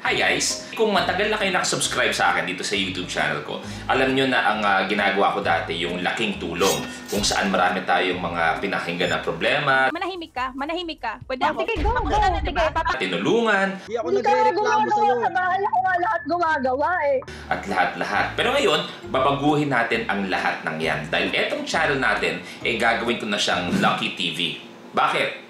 Hi guys! Kung matagal na kayo nakasubscribe sa akin dito sa YouTube channel ko, alam nyo na ang uh, ginagawa ko dati yung laking tulong kung saan marami tayong mga pinakinggan na problema, Manahimik ka, manahimik ka. Pwede Oh, ako. sige, go, Ako go. na, Sige, diba? tinulungan, Hindi ako nagre-reklamo sa'yo. sa bahay. Ako nga lahat gumagawa eh. at lahat-lahat. Pero ngayon, babaguhin natin ang lahat ng yan. Dahil etong channel natin, eh gagawin ko na siyang Lucky TV. Bakit?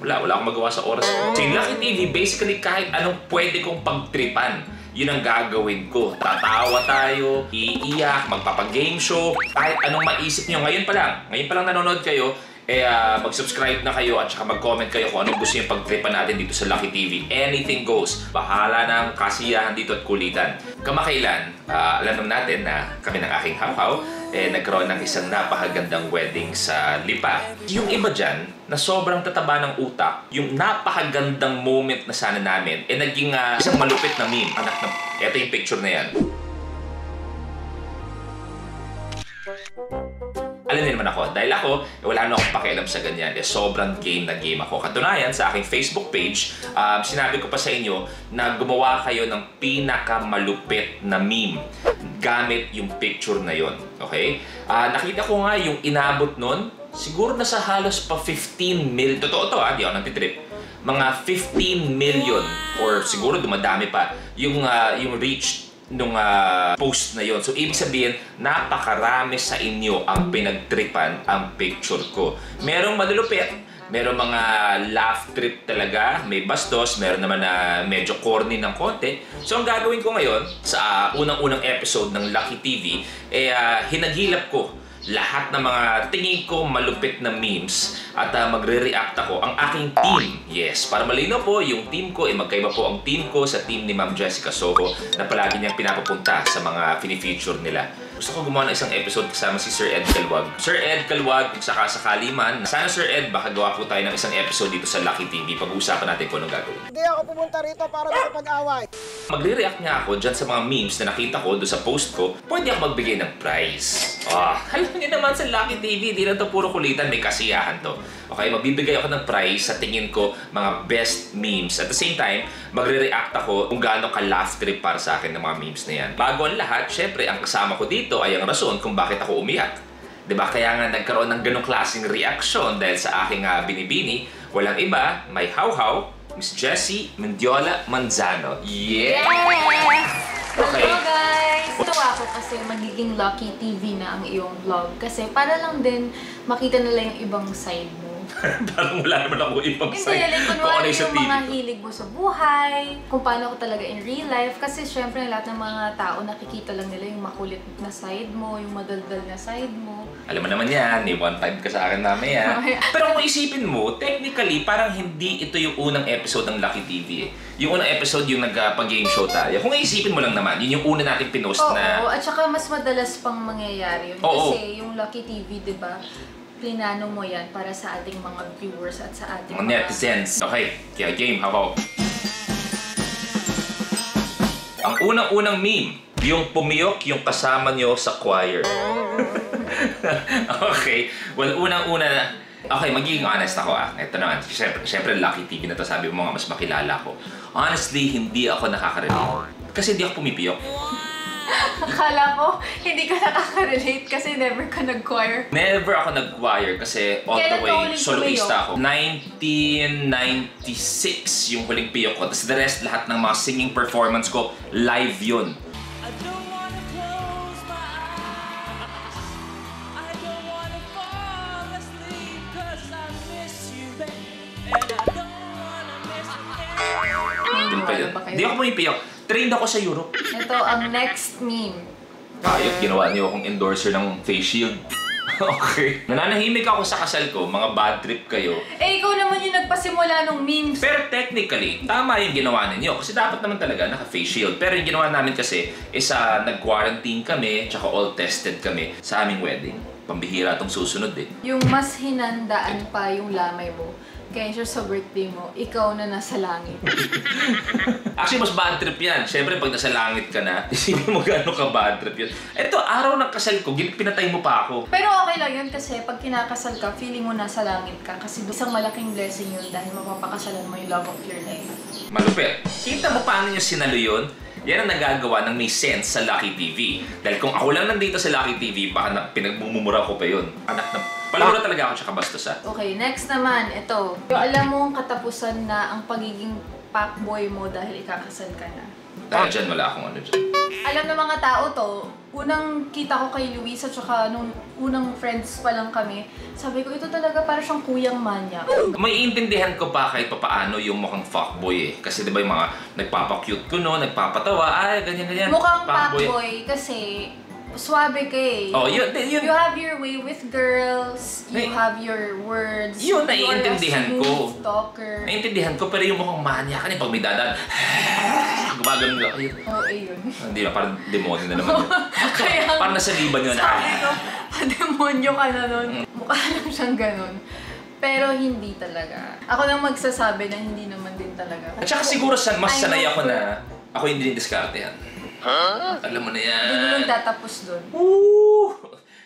Wala, wala akong magawa sa oras ko. Yung Lucky TV, basically kahit anong pwede kong pagtripan, yun ang gagawin ko. Tatawa tayo, iiyak, magpapag-game show, kahit anong maisip nyo. Ngayon pa lang, ngayon pa lang nanonood kayo, eh ah, mag-subscribe na kayo at saka mag-comment kayo kung anong gusto nyo pagtripan natin dito sa Lucky TV. Anything goes. Bahala na kasiyahan dito at kulitan. Kamakailan, ah, alam natin na kami ng aking hawhaw, eh, nagkaroon ng isang napakagandang wedding sa Lipa. Yung iba dyan, na sobrang tataba ng utak, yung napakagandang moment na sana namin, eh naging ah, isang malupit na meme. Anak na, eto yung picture na yan. Alam niyo naman ako, dahil ako, wala na akong pakialam sa ganyan. Eh, sobrang game na game ako. Katunayan, sa aking Facebook page, um, sinabi ko pa sa inyo na gumawa kayo ng pinakamalupit na meme gamit yung picture na yon. Okay? Ah, nakita ko nga yung inabot nun, siguro nasa halos pa 15 mil. Totoo to ha, di ako nagtitrip. Mga 15 million or siguro dumadami pa yung, ah, yung reach nung ah, post na yon. So, ibig sabihin, napakarami sa inyo ang pinagtripan ang picture ko. Merong malulupit, merong mga laugh trip talaga, may bastos, meron naman na medyo corny ng konti. So, ang gagawin ko ngayon sa unang-unang episode ng Lucky TV, eh, ah, hinagilap ko lahat ng mga tingin ko malupit na memes at ah, magre-react ako ang aking team. Yes, para malinaw po, yung team ko, eh, magkaiba po ang team ko sa team ni Ma'am Jessica Soho na palagi niyang pinapapunta sa mga fini-feature nila. Gusto ko gumawa ng isang episode kasama si Sir Ed Calwag. Sir Ed Calwag, kung saka sakali man, sana Sir Ed, baka gawa po tayo ng isang episode dito sa Lucky TV. Pag-uusapan natin kung anong gagawin. Hindi ako pumunta rito para makipag-away. Magre-react nga ako dyan sa mga memes na nakita ko doon sa post ko, pwede ako magbigay ng prize. Ah, alam niyo naman sa Lucky TV, di lang to puro kulitan, may kasiyahan to. Okay, magbibigay ako ng prize sa tingin ko mga best memes. At the same time, magre-react ako kung gaano ka-laugh trip para sa akin ng mga memes na yan. Bago ang lahat, syempre, ang kasama ko dito ay ang rason kung bakit ako umiyak. ba? Kaya nga nagkaroon ng ganong klaseng reaksyon dahil sa aking ah, binibini, walang iba, may hawhaw, Miss Jessie Mendiola Manzano. Yeah! Yes! Okay. Hello guys! Tuwa ako kasi magiging Lucky TV na ang iyong vlog. Kasi para lang din makita nila yung ibang side. Parang wala naman ako ibang Hindi, like kung ano kunwari yung sa yung mga hilig mo sa buhay, kung paano ko talaga in real life. Kasi syempre lahat ng mga tao nakikita lang nila yung makulit na side mo, yung madaldal na side mo. Alam mo naman yan, may one time ka sa akin mamaya. Pero kung isipin mo, technically, parang hindi ito yung unang episode ng Lucky TV eh. Yung unang episode yung nagpag-game show tayo. Kung isipin mo lang naman, yun yung una natin pinost Oo, na... at saka mas madalas pang mangyayari yun. Oo. Kasi yung Lucky TV, di ba, plinano mo yan para sa ating mga viewers at sa ating Mga netizens. Okay, kaya game, how Ang unang-unang meme, yung pumiyok yung kasama nyo sa choir. okay, well, unang-una na, Okay, magiging honest ako ah. Ito naman, syempre, syempre Lucky TV na to, sabi mo mga mas makilala ko. Honestly, hindi ako nakaka-relate. Kasi hindi ako pumipiyok. Akala ko, hindi ka nakaka-relate kasi never ka nag-choir. Never ako nag-choir kasi all the Kailan ka way soloista ako. 1996 yung huling piyok ko. Tapos the rest, lahat ng mga singing performance ko, live yun. I don't wanna close my eyes. I don't wanna fall asleep 'cause I miss you, babe. And I don't wanna miss again. Yun pa yun. Ano? Hindi ako pumipiyok. Trained ako sa Europe. Ito ang next meme. Ayot, ginawa niyo akong endorser ng face shield. okay. Nananahimik ako sa kasal ko, mga bad trip kayo. Eh, ikaw naman yung nagpasimula ng memes. Pero technically, tama yung ginawa ninyo. Kasi dapat naman talaga naka-face shield. Pero yung ginawa namin kasi is uh, nag-quarantine kami, tsaka all tested kami sa aming wedding. Pambihira tong susunod eh. Yung mas hinandaan pa yung lamay mo. Siya sa birthday mo, ikaw na nasa langit. Actually, mas bad trip yan. Siyempre, pag nasa langit ka na, isipin mo gano'n ka bad trip yan. Ito, araw ng kasal ko, pinatay mo pa ako. Pero okay lang yun kasi pag kinakasal ka, feeling mo nasa langit ka. Kasi isang malaking blessing yun dahil mapapakasalan mo yung love of your life. malupit. Kita mo paano niya sinalo yun? Yan ang nagagawa ng may sense sa Lucky TV. Dahil kung ako lang nandito sa Lucky TV, baka na, pinagmumura ko pa yun. Anak na, palabra talaga ako tsaka bastos ha. Okay, next naman, ito. Yung alam mo ang katapusan na ang pagiging fuckboy mo dahil ikakasal ka na. Dahil dyan, wala akong ano dyan. Alam ng mga tao to, unang kita ko kay Luisa tsaka nung unang friends pa lang kami, sabi ko, ito talaga para siyang kuyang manya. May intindihan ko pa kahit papaano yung mukhang fuckboy eh. Kasi di ba yung mga nagpapakute ko no, nagpapatawa, ay ganyan ganyan. Mukhang fuckboy kasi swabe ka eh. Oh, yun, yun, You have your way with girls, you Nay- have your words, Yun, naiintindihan ko. talker. Naiintindihan ko, pero yung mukhang manya ka pag may dadan, gumagano. Ayun. Oo, eh, yun. Hindi na, parang demonyo na naman yun. Kaya parang nasa liban yun. Sabi ko, Ah. pademonyo ka na nun. Mukha lang siyang ganun. Pero hindi talaga. Ako lang magsasabi na hindi naman din talaga. At saka siguro san, mas sanay ako na ako hindi diskarte yan. Alam mo na yan. Hindi mo lang tatapos dun. Woo!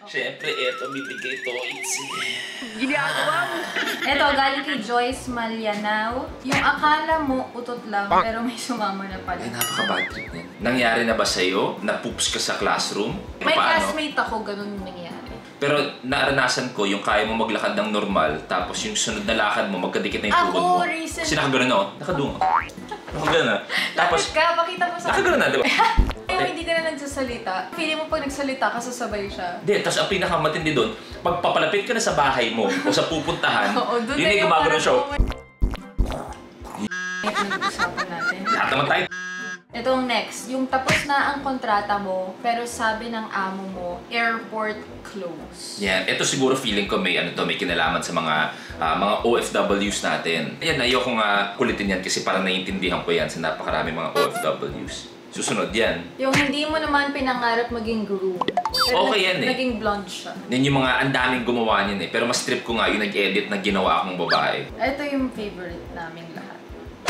Siyempre, eto, bibigay to. It's... Ito, galing kay Joyce Malianao. Yung akala mo utot lang, pero may sumama na pala. Ay, napaka-bad trip niyan. Nangyari na ba sa'yo? Na-poops ka sa classroom? May Paano? classmate ako, ganun nangyari. Pero naranasan ko yung kaya mo maglakad ng normal, tapos yung sunod na lakad mo, magkadikit na yung Ako, tuhod mo. recent- Kasi nakagano ako. Nakadungo. Nakagano na. Tapos, Lapit ka, pakita mo sa nakagano na, di ba? Yung hindi ka na nagsasalita, feeling mo pag nagsalita ka, sasabay siya. Hindi, tapos ang pinakamatindi doon, pag papalapit ka na sa bahay mo o sa pupuntahan, Oo, doon yun na yung yung gumagano parang siya. moment. Pinag-usapan natin. Lahat naman tayo. Itong next, yung tapos na ang kontrata mo, pero sabi ng amo mo, airport close. Yan, ito siguro feeling ko may ano to, may kinalaman sa mga ah, mga OFWs natin. Ayan, ayoko nga kulitin yan kasi parang naiintindihan ko yan sa napakarami mga OFWs. Susunod yan. Yung hindi mo naman pinangarap maging groom. Pero Okay yan eh. Naging blonde siya. Yan yung mga ang daming gumawa niyan eh. Pero mas trip ko nga yung nag-edit na ginawa akong babae. Ito yung favorite naming lahat.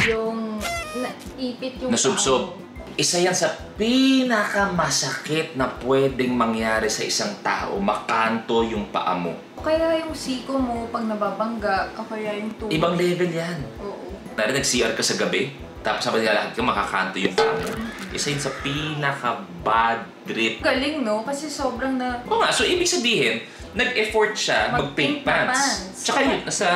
Yung naipit yung Nasubsob. mo. Isa yan sa pinakamasakit na pwedeng mangyari sa isang tao. Makanto yung paa mo. Kaya yung siko mo pag nababangga, o kaya yung tuhod. Ibang level yan. Oo. Nari nag-CR ka sa gabi, tapos sabi nila lahat ka makakanto yung paa mo. Isa yun sa pinaka-bad trip. Galing no? Kasi sobrang na... Oo nga, so ibig sabihin, nag-effort siya mag-paint pants. pants. Tsaka yun, nasa,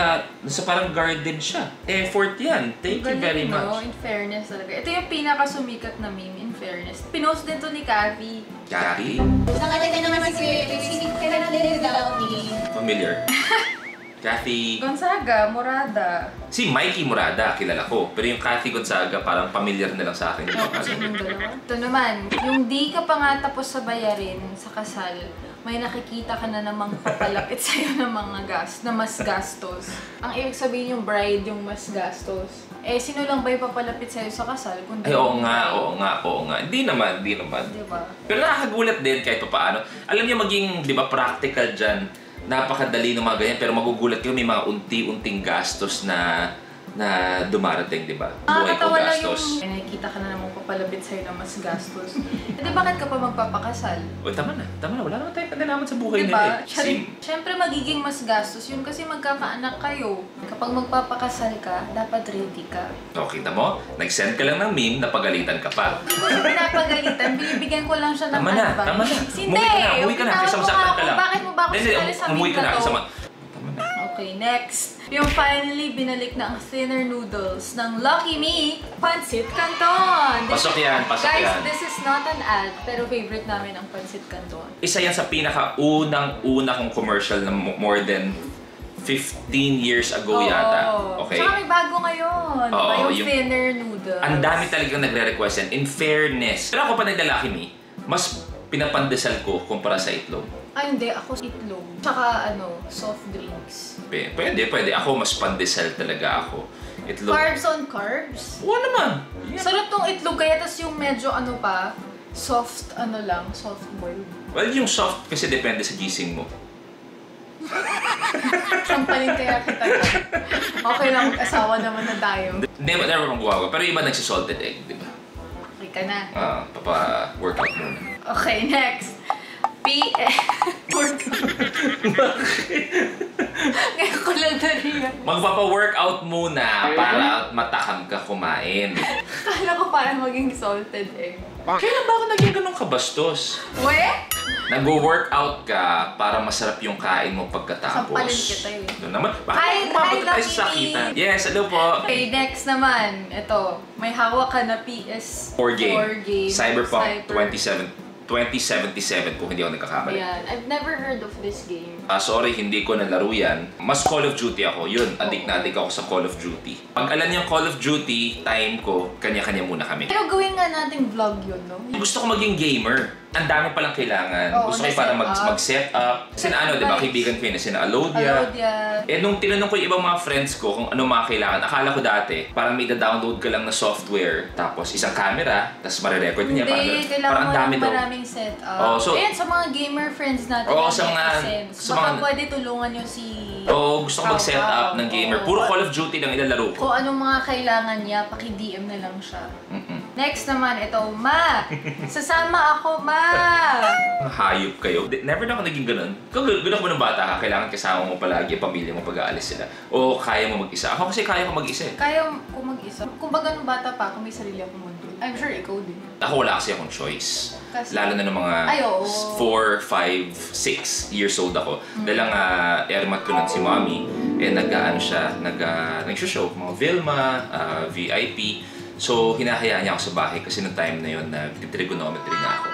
nasa parang garden siya. Effort yan. Thank you Galing, very no? much. In fairness talaga. Ito yung pinakasumikat na meme, in fairness. Pinost din to ni Kathy. Kathy, Nakatita naman si Kuya Felix, hindi ka na din daw ni... familiar. Kathy, Gonzaga, Morada. si Mikey Murada, kilala ko. Pero yung Kathy Gonzaga, parang familiar na lang sa akin. Ito naman, yung di ka pa nga tapos sa bayarin sa kasal, may nakikita ka na namang papalapit sa'yo ng mga gas, na mas gastos. Ang ibig sabihin yung bride, yung mas gastos. Eh, sino lang ba yung papalapit sa'yo sa kasal? Ay, Kundi oo yung nga, oo nga, oo nga. Hindi naman, hindi naman. Di ba? Pero nakakagulat din kahit pa paano. Alam niyo maging, di ba, practical dyan. Napakadali ng mga ganyan, pero magugulat kayo may mga unti-unting gastos na na dumarating, di ba? Buhay ko lang yung... gastos. Eh, nakikita ka na namang papalapit sa'yo na mas gastos. Eh, di bakit ka pa magpapakasal? O, tama na. Tama na. Wala naman tayong kanalaman sa buhay Di nila eh. Sim. Siyempre magiging mas gastos yun kasi magkakaanak kayo. Kapag magpapakasal ka, dapat ready ka. O, kita mo? Nag-send ka lang ng meme na pagalitan ka pa. Hindi ko siya pinapagalitan, binibigyan ko lang siya ng Tama na, advice. tama na. Hindi! Umuwi ka na, umuwi ka na. Kasi mo masaktan nga ka lang. Bakit mo ba ako Hindi, sinali sa umuwi meme ka na. na to? Kasama. Tama na. Okay, next. Yung finally binalik na ang thinner noodles ng Lucky Me, Pancit Canton. Pasok yan, pasok Guys, yan. this is not an ad, pero favorite namin ang Pancit Canton. Isa yan sa pinaka-unang-una kong commercial na mo- more than 15 years ago yata. Okay? Tsaka may bago ngayon. Oo, yung, yung- thinner noodles. Ang dami talagang nagre-request yan. In fairness. Pero ako pa naglalaki me, mas pinapandesal ko kumpara sa itlog. Ay, hindi. Ako itlog. Tsaka ano, soft drinks. P- Pwede, pwede. Ako mas pandesal talaga ako. Itlog. Carbs on carbs. Oo naman. Yeah. Sarap tong itlog kaya tas yung medyo ano pa, soft ano lang, soft boiled. Well, yung soft kasi depende sa gising mo. Sampalin kaya kita. Okay lang, asawa naman na tayo. Never, never mong gumagawa. Pero iba nagsisalted egg, di ba? Okay ka na. Ah, papa-workout muna. Okay, next. Workout. Ngayon ko lang na Magpapa-workout muna para matakam ka kumain. Kala ko parang maging salted egg. Kailan ba ako naging ganun kabastos? We? Nag-workout ka para masarap yung kain mo pagkatapos. Sampalin kita eh. Doon naman. Hi, Bakit umabot hi, tayo sa sakitan? Yes, ano po? Okay, next naman. Ito, may hawak ka na PS4 4 game. game. Cyberpunk Cyber- 27 2077 kung hindi ako nagkakamali. Ayan. I've never heard of this game. Ah, sorry, hindi ko nalaro yan. Mas Call of Duty ako. Yun, adik na adik ako sa Call of Duty. Pag alam niyang Call of Duty, time ko, kanya-kanya muna kami. Pero gawin nga nating vlog yun, no? Gusto ko maging gamer. Ang dami palang kailangan. Oo, Gusto ko na para set mag, up. mag-set up. Sina ano, di ba? Kaibigan ko yun. Sina Alodia. Alodia. Eh, nung tinanong ko yung ibang mga friends ko kung ano mga kailangan, akala ko dati, parang may download ka lang na software, tapos isang camera, tapos marirecord niya. parang, Hindi, kailangan parang mo dami ng daw. maraming setup. Oo, so- Ayan, sa mga gamer friends natin Oo, na sa mga- netizens, sa baka mga- pwede tulungan nyo si... Oo, gusto ko mag-set up ng gamer. Puro Oo. Call of Duty lang ilalaro ko. Kung anong mga kailangan niya, paki-DM na lang siya. Mm-mm. Next naman, ito, Ma! Sasama ako, Ma! Hayop kayo. Never na ako naging ganun. Kung ganun ko ng bata ka, kailangan kasama mo palagi pamilya mo pag aalis sila. O kaya mo mag-isa. Ako kasi kaya ko mag-isa eh. Kaya ko mag-isa. Kung baga nung bata pa ako, may sarili akong mundo. I'm sure ikaw din. Ako wala kasi akong choice. Kasi- Lalo na ng mga Ay, oo. 4, 5, 6 years old ako. Dahil ang uh, airmat ko nun si mommy, eh nag-ano siya, nag, uh, nag-show, mga Vilma, ah, VIP. So, hinahayaan niya ako sa bahay kasi noong time na yun, nag-trigonometry na ako.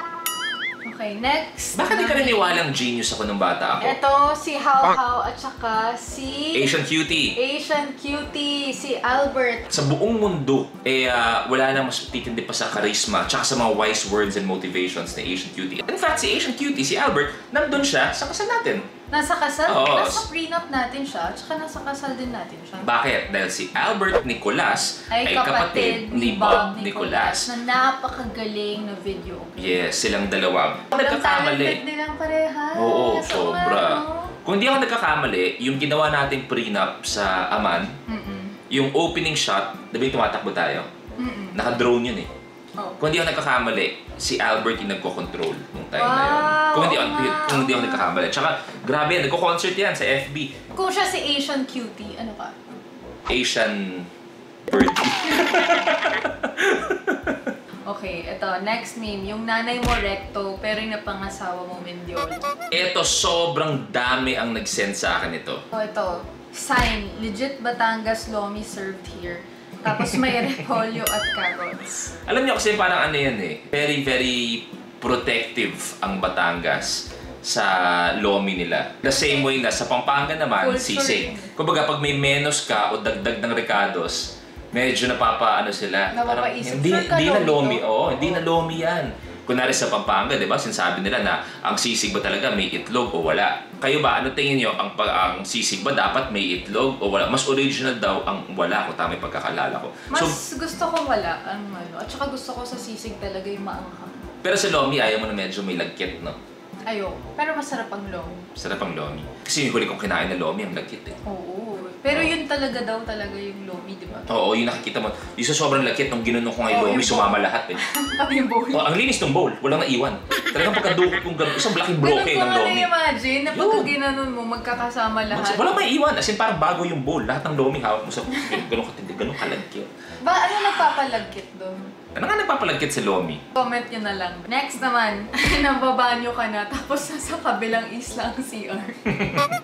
Okay, next. Bakit di ka naniwalang genius ako nung bata ako? Ito, si How How at saka si... Asian cutie. Asian cutie, si Albert. Sa buong mundo, eh ah, wala na mas titindi pa sa charisma tsaka sa mga wise words and motivations ni Asian Cutie. In fact, si Asian Cutie, si Albert, nandun siya sa kasal natin. Nasa kasal, Oo. nasa prenup natin siya, at saka nasa kasal din natin siya. Bakit? Dahil si Albert Nicolas ay, kapatid, ni Bob Nicolas. Na napakagaling na video. Yes, silang dalawa. Ako Sobrang talented nagkakamali. nilang parehas. Oo, Oo sobra. nga, no? Kung hindi ako nagkakamali, yung ginawa nating prenup sa Aman, Mm-mm. yung opening shot, di ba yung tumatakbo tayo? Mm-mm. Naka-drone yun eh. Kung hindi ako nagkakamali, si Albert yung nagko-control nung time na yun. Wow, Kung hindi, ako, wow. kung hindi ako nagkakamali. Tsaka, grabe yan, nagko-concert yan sa FB. Kung siya si Asian cutie, ano ka? Asian birdie. Okay, ito, next meme. Yung nanay mo recto, pero yung napangasawa mo mendiola. Ito, sobrang dami ang nag-send sa akin ito. Oh, ito. Sign, legit Batangas Lomi served here. Tapos may repolyo at carrots. Alam niyo kasi parang ano yan eh, very, very protective ang Batangas sa lomi nila. The same way na sa Pampanga naman, Culture sisig. Kumbaga pag may menos ka o dagdag ng recados, medyo napapaano sila. Parang, Napapaisip, hindi, sure hindi na lomi? Oo, hindi Oo. na lomi yan. Kunwari sa Pampanga, di ba, sinasabi nila na ang sisig ba talaga may itlog o wala. Kayo ba, ano tingin nyo, ang, ang sisig ba dapat may itlog o wala? Mas original daw ang wala kung tama yung pagkakalala ko. Mas So, gusto ko wala ang ano. At saka gusto ko sa sisig talaga yung maanghang. pero sa lomi, ayaw mo na medyo may lagkit, no? Ayoko. Pero masarap ang lomi. Sarap ang lomi. Kasi yung huli kong kinain na lomi, ang lagkit eh. Oo. Pero yun talaga daw talaga yung lomi, di ba? Oo, yung nakikita mo. Yung sa sobrang lagkit, nung ginunong ko nga yung Oo, lomi, yung sumama lahat eh. Pati yung bowl. Oh, ang linis ng bowl, walang naiwan. Talagang pagkadukot kong gano'n, isang malaking bloke Ganun ng ko lomi. na-imagine na pagka Yun. ginanon mo, magkakasama lahat. Walang may iwan, as in parang bago yung bowl. Lahat ng lomi hawak mo sa gano'ng katindi, gano'ng kalagkit. Ba, ano nagpapalagkit doon? Ano nga nagpapalagkit sa lomi? Comment nyo na lang. Next naman, nababanyo ka na, tapos nasa kabilang isla ang CR.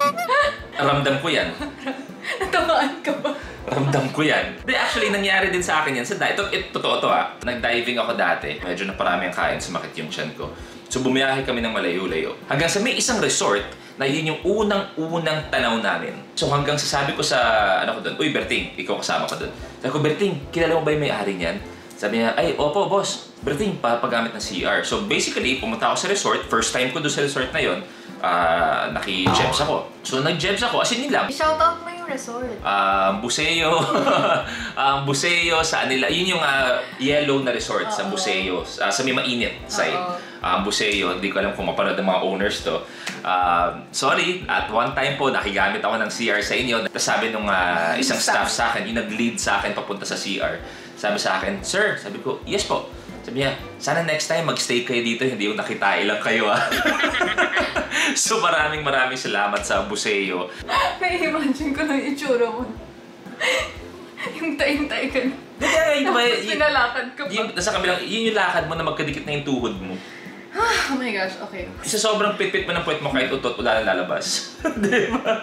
Ramdam ko yan. Natamaan ka ba? Ramdam ko yan. Di, actually, nangyari din sa akin yan. Sa ito, ito, totoo to ah. Nag-diving ako dati. Medyo naparami ang kain, sumakit yung tiyan ko. So, bumiyahe kami ng malayo-layo. Hanggang sa may isang resort na yun yung unang-unang tanaw namin. So, hanggang sasabi ko sa, ano ko doon, Uy, Berting, ikaw kasama ko doon. Sabi ko, Berting, kilala mo ba yung may-ari niyan? Sabi niya, ay, opo, boss. Berting, papagamit ng CR. So, basically, pumunta ako sa resort. First time ko doon sa resort na yun. ah naki-jebs ako. So, nag-jebs ako. As in, yun lang. I-shoutout mo yung resort. Um, Buseo. um, Buseo sa nila. Yun yung ah, yellow na resort sa Oo. Buseo. ah, sa may mainit side. Oo. Um, Buseo. Hindi ko alam kung mapanood ng mga owners to. Um, sorry, at one time po nakigamit ako ng CR sa inyo. Tapos sabi nung ah, isang staff sa akin, yung nag-lead sa akin papunta sa CR. Sabi sa akin, Sir, sabi ko, yes po. Sabi niya, sana next time magstay kayo dito, hindi yung nakitain lang kayo ah. so maraming maraming salamat sa Buseo. May-imagine ko na yung itsura mo. yung tayo-tayo ka na. Yun ba, Tapos pinalakad ka pa. yung, nasa kabilang, yun yung lakad mo na magkadikit na yung tuhod mo. Oh my gosh, okay. Sa sobrang pitpit mo ng puwet mo kahit utot, wala na lalabas. Di ba?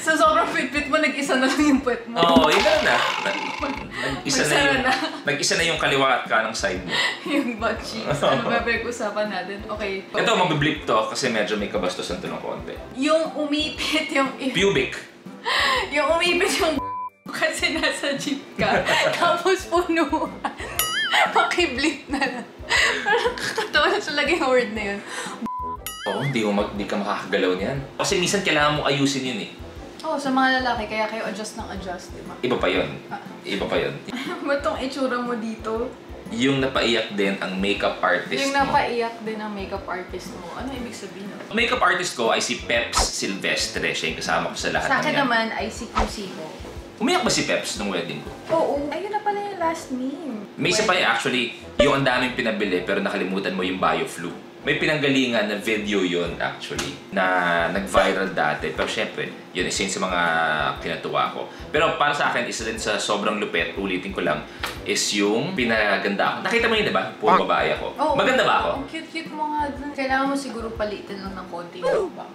So sobrang fit-fit mo, nag-isa na lang yung puwet mo. Oo, oh, yun na na. Nag-isa na yung, na. nag-isa na yung kaliwa at kanang side mo. yung butt cheeks. Ano ba pinag-usapan natin? Okay. Ito, mabiblip to kasi medyo may kabastusan to ng konti. Yung umipit yung... Pubic. Yung umipit yung kasi nasa jeep ka. tapos punuan. Pakiblip na lang. Siya laging word na yun. Oo, hindi, mo mag, hindi ka makakagalaw niyan. Kasi minsan kailangan mo ayusin yun eh. Oo, sa mga lalaki, kaya kayo adjust ng adjust, di ba? Iba pa yun. Iba pa yun. Ba't tong itsura mo dito? Yung napaiyak din ang makeup artist Yung mo. napaiyak din ang makeup artist mo. Ano ibig sabihin? nun? Makeup artist ko ay si Peps Silvestre. Siya yung kasama ko sa lahat Sa ng akin yan. naman ay si Kusimo. Umiyak ba si Peps nung wedding ko? Oo. Ayun na pala yung last meme. May isa pa yung actually, yung ang daming pinabili pero nakalimutan mo yung BioFlu. May pinanggalingan na video yon actually na nag-viral dati. Pero syempre, yun isa yun sa mga kinatuwa ko. Pero para sa akin, isa din sa sobrang lupet, ulitin ko lang, is yung pinaganda ako. Nakita mo yun, di ba? Puro babae ako. Oo. Maganda ba ako? Ang cute-cute mo nga dun. Kailangan mo siguro palitin lang ng konti yung ba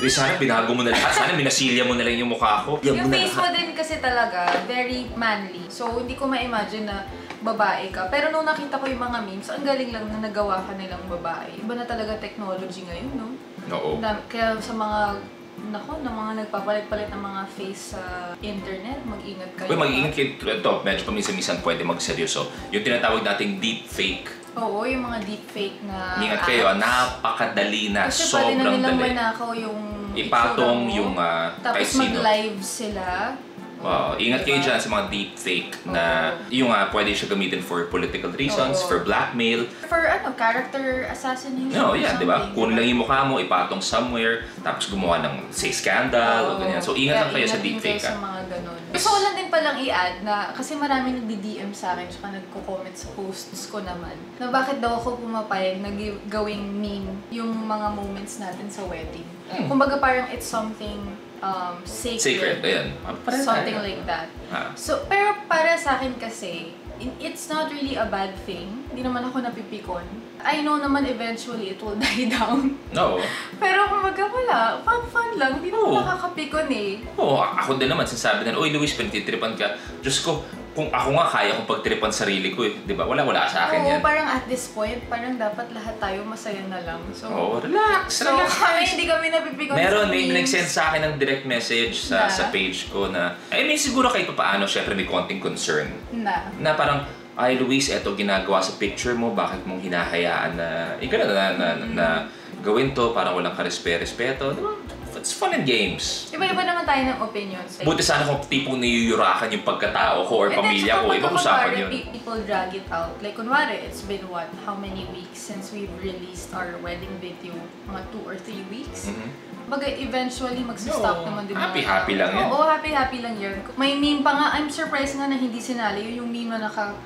Eh, sana binago mo na lahat. Sana minasilya mo na lang yung mukha ko. Yung face mo din kasi talaga, very manly. So, hindi ko ma-imagine na babae ka. Pero nung nakita ko yung mga memes, ang galing lang na nagawa ka nilang babae. Iba na talaga technology ngayon, no? Oo. Na, kaya sa mga, nako, na mga nagpapalit-palit ng mga face sa internet, mag-ingat kayo. Uy, mag-iingat kayo. Ito, medyo paminsan-minsan pwede magseryoso. Yung tinatawag nating deep fake. Oo, yung mga deepfake na Ingat kayo, ah, napakadali na, Kasi pwede na sobrang nilang dali. manakaw yung Ipatong mo. yung kahit Tapos mag-live sila. Wow, ingat kayo Diba? dyan sa mga deepfake na yung ah, pwede siya gamitin for political reasons, Oo. for blackmail. For ano, character assassination. No, yeah, di ba? Kunin lang yung mukha mo, ipatong somewhere, tapos gumawa ng, say, scandal o ganyan. So, ingat lang kayo sa deepfake, kayo sa mga. Gusto ko lang din palang i-add na, kasi marami nagdi-DM sa akin, tsaka nagko-comment sa posts ko naman, na bakit daw ako pumapayag na gawing meme yung mga moments natin sa wedding. Hmm. Kumbaga parang it's something um, sacred. Sacred, ayan. Something like that. Ah. So, pero para sa akin kasi, it's not really a bad thing. Hindi naman ako napipikon. I know naman eventually it will die down. No. Pero kumbaga wala, fun-fun lang. Hindi naman Oo. nakakapikon eh. Oo, ako din naman, sinasabi nila, Uy, Luis, pinagtitripan ka. Diyos ko, kung ako nga kaya kong pagtripan sarili ko eh. Di ba? Wala, wala sa akin Oo, yan. parang at this point, parang dapat lahat tayo masaya na lang. So, Oo, relax, so relax. kami hindi kami napipikon Meron, may memes. nag-send sa akin ng direct message sa Na? sa page ko na, I mean, siguro kahit pa paano, syempre may konting concern. Na. Na parang, ay Luis, eto ginagawa sa picture mo, bakit mong hinahayaan na, eh, ganun, na, na, na, na gawin to, parang walang karespe-respeto. Di ba? It's fun and games. Iba-iba naman tayo ng opinions. eh. Buti sana kung tipong niyuyurakan yung pagkatao ko or And pamilya ko, ibang usapan yun. pe- People drag it out. Like, kunwari, it's been what? How many weeks since we've released our wedding video? Mga two or three weeks? Mhm. Baga, eventually, magsistop Oo. naman din Happy-happy lang yan. Oo, happy-happy lang yun. May meme pa nga, I'm surprised nga na hindi sinali yun, yung meme na naka...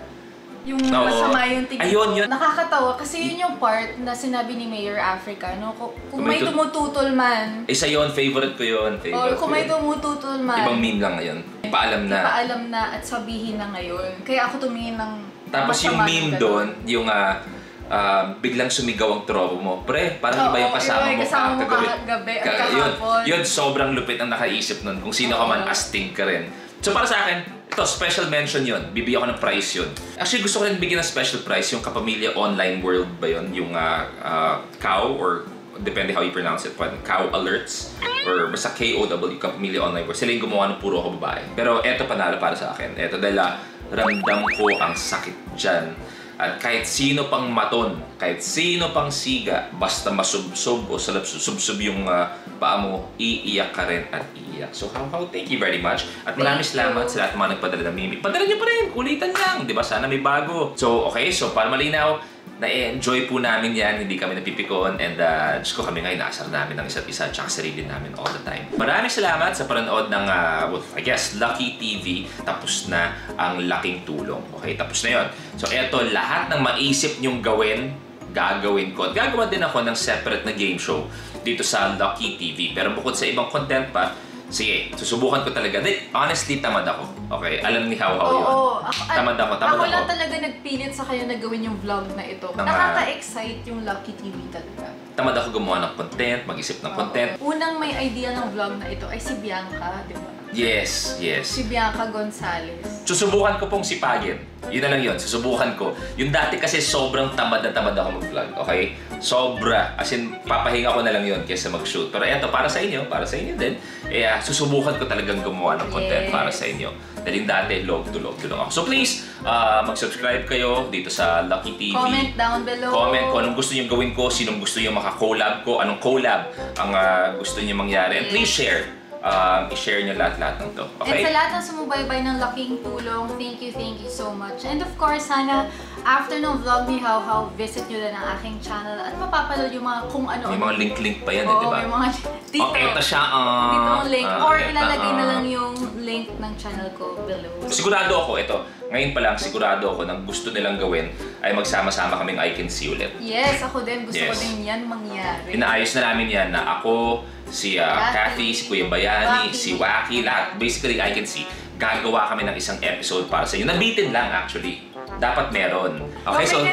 Yung Oo. masama yung tingin Ayun, ko. yun. Nakakatawa kasi yun yung part na sinabi ni Mayor Africa, no? Kung, Kung may may tu- tumututol man, Isa yun, favorite ko yun. o Favorite kung ko may yun. tumututol man, Ibang meme lang ngayon. Paalam na. ipaalam na at sabihin na ngayon. Kaya ako tumingin ng Tapos yung masama meme ng doon, yung ah, ah, biglang sumigaw ang tropo mo. Pre, parang iba yung kasama iba yung mo kasama mo kagabi. kagabi at Ka- yun, kahapon. yun, sobrang lupit ang nakaisip nun. Kung sino ka man, Oo. astig ka rin. So para sa akin, ito, special mention yun. Bibigyan ko ng prize yun. Actually, gusto ko rin bigyan ng special prize yung Kapamilya Online World ba yun? Yung ah, ah, cow or depende how you pronounce it, pwede, cow alerts or basta K-O-W, Kapamilya Online World. Sila yung gumawa ng puro ako babae. Pero eto panalo para sa akin. Eto dahil ah, ramdam ko ang sakit dyan. At kahit sino pang maton, kahit sino pang siga, basta masubsob o salapsubsob yung ah, paa mo, iiyak ka rin at iiyak iyak. So, how, how, thank you very much. At maraming salamat sa lahat mga nagpadala ng meme. Padala nyo pa rin, kulitan lang, di ba? Sana may bago. So, okay, so para malinaw, na-enjoy po namin yan, hindi kami napipikon, and uh, Diyos ko kami ngayon, naasar namin ng isa't isa, tsaka sarili namin all the time. Maraming salamat sa panonood ng, uh, well, I guess, Lucky TV. Tapos na ang laking tulong. Okay, tapos na yon. So, eto, lahat ng maisip nyong gawin, gagawin ko. At gagawa din ako ng separate na game show dito sa Lucky TV. Pero bukod sa ibang content pa, sige, susubukan ko talaga. Di, honestly, tamad ako. Okay, alam ni How How yun. Oo, ako, Tamad ako, tamad ako ako. lang talaga nagpilit sa kayo na gawin yung vlog na ito. Ah, Nakaka-excite yung Lucky TV talaga. Tamad ako gumawa ng content, mag-isip ng content. Oo. Unang may idea ng vlog na ito ay si Bianca, di ba? Yes, yes. Si Bianca Gonzalez. Susubukan ko pong sipagin. Yun na lang yun, susubukan ko. Yung dati kasi sobrang tamad na tamad ako mag-vlog, okay? Sobra. As in, papahinga ko na lang yun kaysa mag-shoot. Pero eto, para sa inyo, para sa inyo din, eh, ah, susubukan ko talagang gumawa ng content Yes. para sa inyo. Dahil yung dati, log to log to lang ako. So please, ah, mag-subscribe kayo dito sa Lucky TV. Comment down below. Comment kung anong gusto nyo gawin ko, sinong gusto nyo maka-collab ko, anong collab ang ah, gusto nyo mangyari. And please share. Um, i-share nyo lahat-lahat ng to. And Okay? sa lahat ng sumubaybay ng laking tulong, thank you, thank you so much. And of course, sana after ng vlog ni How How, visit nyo na ang aking channel at mapapanood yung mga kung ano. May mga link-link pa yan, eh, Oo, di ba? may mga dito. Okay, ito siya. ah, dito ang link. ah, Or eto, ilalagay na ah. lang yung link ng channel ko below. Sigurado ako, ito, ngayon pa lang, sigurado ako na gusto nilang gawin ay magsama-sama kaming I Can See ulit. Yes, ako din. Gusto ko Yes. din yan mangyari. Inaayos na namin yan na ako, si ah, Kathy, si Kuya Bayani, Waki. si Waki, lahat. Basically, I Can See. Gagawa kami ng isang episode para sa inyo. Nabitin lang actually. Dapat meron. Okay, Okay so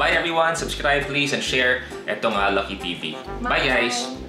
bye everyone. Subscribe please and share itong ah, Lucky TV. Bye guys!